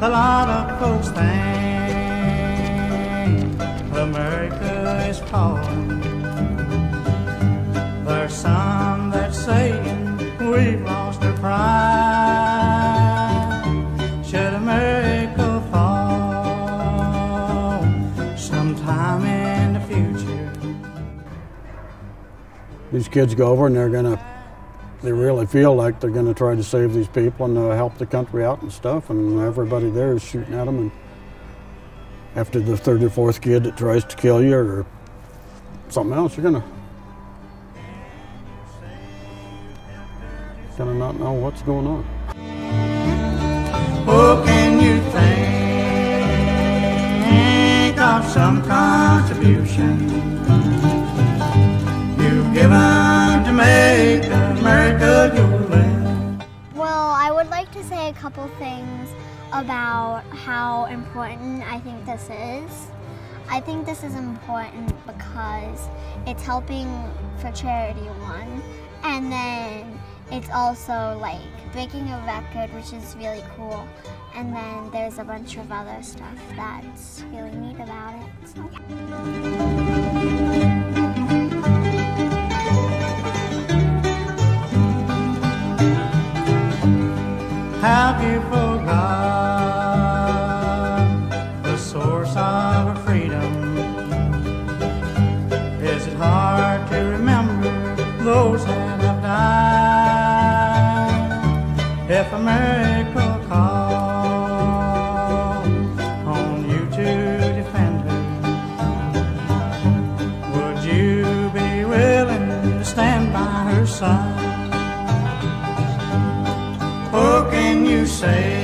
A lot of folks think America is falling. There's some that say we've These kids go over and they're gonna, they really feel like they're gonna try to save these people and uh, help the country out and stuff, and everybody there is shooting at them. And after the third or fourth kid that tries to kill you or something else, you're gonna you're gonna not know what's going on. Oh, can you think of some contribution would like to say a couple things about how important I think this is. I think this is important because it's helping for charity, one, and then it's also like breaking a record, which is really cool. And then there's a bunch of other stuff that's really neat about it. So. Forgot the source of our freedom? Is it hard to remember those that have died? If America called on you to defend her, would you be willing to stand by her side? Oh, can you say